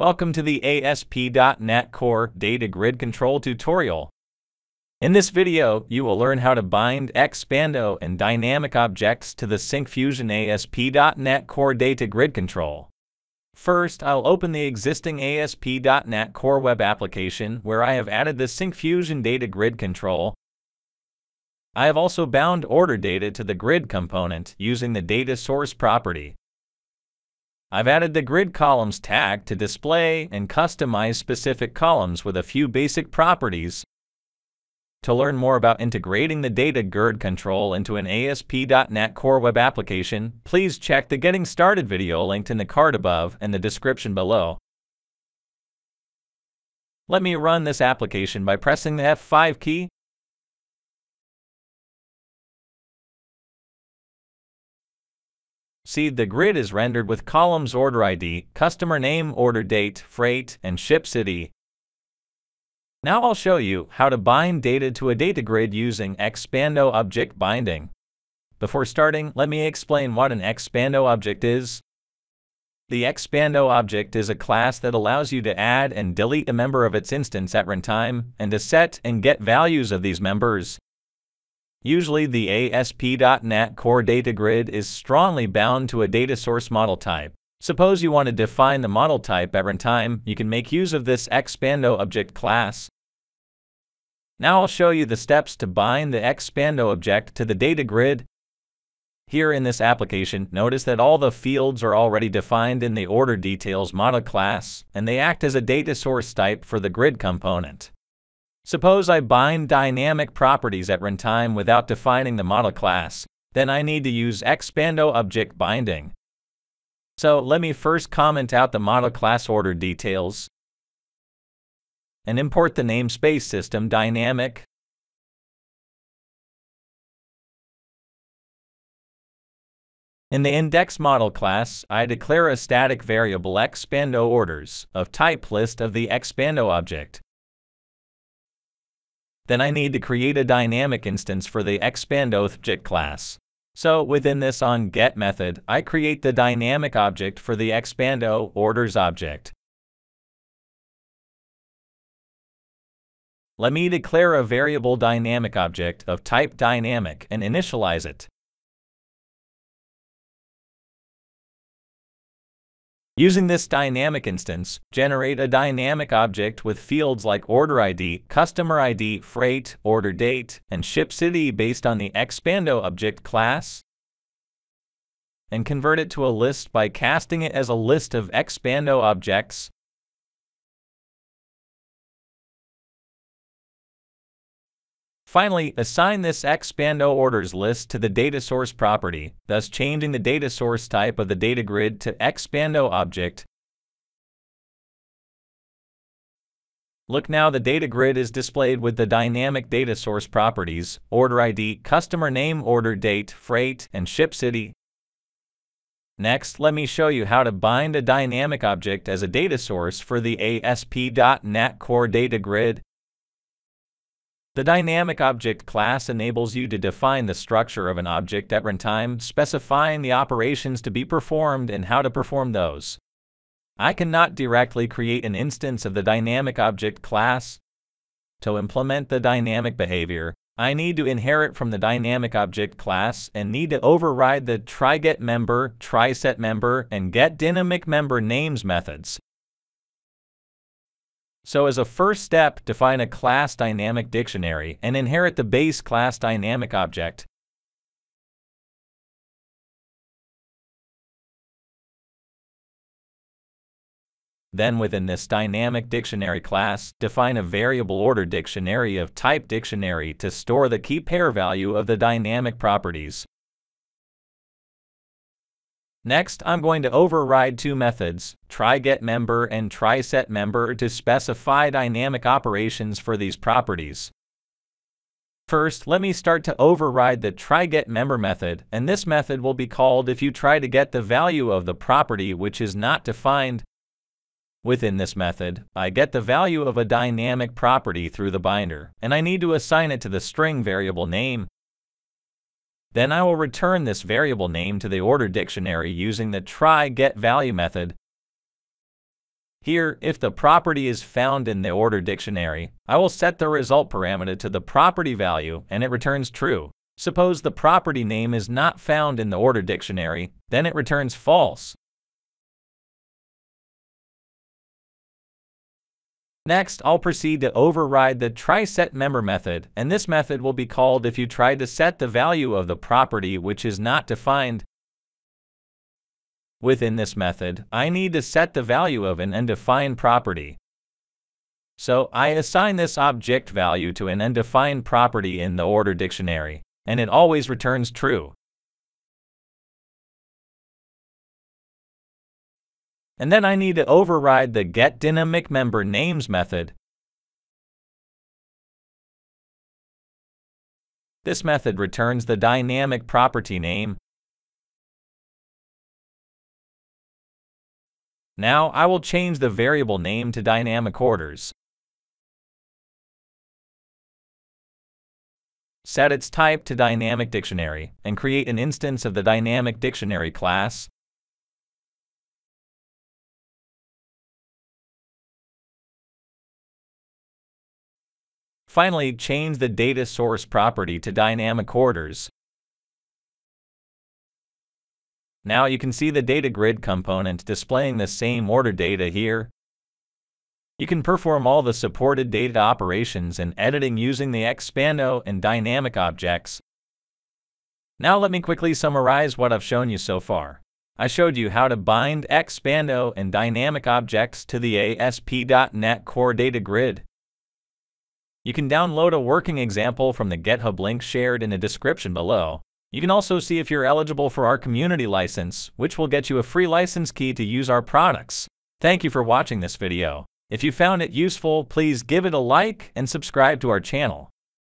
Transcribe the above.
Welcome to the ASP.NET Core Data Grid Control tutorial. In this video, you will learn how to bind Expando and dynamic objects to the Syncfusion ASP.NET Core Data Grid Control. First, I'll open the existing ASP.NET Core web application where I have added the Syncfusion Data Grid Control. I have also bound order data to the grid component using the data source property. I've added the Grid Columns tag to display and customize specific columns with a few basic properties. To learn more about integrating the data grid control into an ASP.NET Core web application, please check the Getting Started video linked in the card above and the description below. Let me run this application by pressing the F5 key See, the grid is rendered with columns order ID, customer name, order date, freight, and ship city. Now I'll show you how to bind data to a data grid using Expando object binding. Before starting, let me explain what an Expando object is. The Expando object is a class that allows you to add and delete a member of its instance at runtime, and to set and get values of these members. Usually the ASP.NET Core Data Grid is strongly bound to a data source model type. Suppose you want to define the model type at runtime, you can make use of this Expando object class. Now I'll show you the steps to bind the Expando object to the data grid. Here in this application, notice that all the fields are already defined in the order details model class, and they act as a data source type for the grid component. Suppose I bind dynamic properties at runtime without defining the model class, then I need to use expando object binding. So let me first comment out the model class order details and import the namespace system dynamic In the index model class, I declare a static variable expando orders of type list of the expando object. Then I need to create a dynamic instance for the ExpandoObject class. So within this onGet method, I create the dynamic object for the Expando orders object. Let me declare a variable dynamic object of type dynamic and initialize it. Using this dynamic instance, generate a dynamic object with fields like order ID, customer ID, freight, order date, and ship city based on the Expando object class, and convert it to a list by casting it as a list of Expando objects Finally, assign this Expando orders list to the data source property, thus changing the data source type of the data grid to Expando object. Look now the data grid is displayed with the dynamic data source properties, order ID, customer name, order date, freight, and ship city. Next, let me show you how to bind a dynamic object as a data source for the ASP.NET Core Data Grid. The dynamic object class enables you to define the structure of an object at runtime, specifying the operations to be performed and how to perform those. I cannot directly create an instance of the dynamic object class. To implement the dynamic behavior, I need to inherit from the dynamic object class and need to override the tryGetMember, trySetMember, and getDynamicMember names methods. So as a first step, define a class dynamic dictionary and inherit the base class dynamic object. Then within this dynamic dictionary class, define a variable order dictionary of type dictionary to store the key pair value of the dynamic properties. Next, I'm going to override two methods, tryGetMember and trySetMember to specify dynamic operations for these properties. First, let me start to override the tryGetMember method, and this method will be called if you try to get the value of the property which is not defined. Within this method, I get the value of a dynamic property through the binder, and I need to assign it to the string variable name, then I will return this variable name to the order dictionary using the try get value method. Here, if the property is found in the order dictionary, I will set the result parameter to the property value and it returns true. Suppose the property name is not found in the order dictionary, then it returns false. Next, I'll proceed to override the trySetMember method, and this method will be called if you try to set the value of the property which is not defined. Within this method, I need to set the value of an undefined property. So I assign this object value to an undefined property in the order dictionary, and it always returns true. And then I need to override the getDynamicMemberNames method. This method returns the dynamic property name. Now I will change the variable name to dynamic orders. Set its type to dynamic dictionary and create an instance of the dynamic dictionary class. Finally, change the data source property to dynamic orders. Now you can see the data grid component displaying the same order data here. You can perform all the supported data operations and editing using the Expando and dynamic objects. Now let me quickly summarize what I've shown you so far. I showed you how to bind Expando and dynamic objects to the ASP.NET Core Data Grid. You can download a working example from the GitHub link shared in the description below. You can also see if you're eligible for our community license, which will get you a free license key to use our products. Thank you for watching this video. If you found it useful, please give it a like and subscribe to our channel.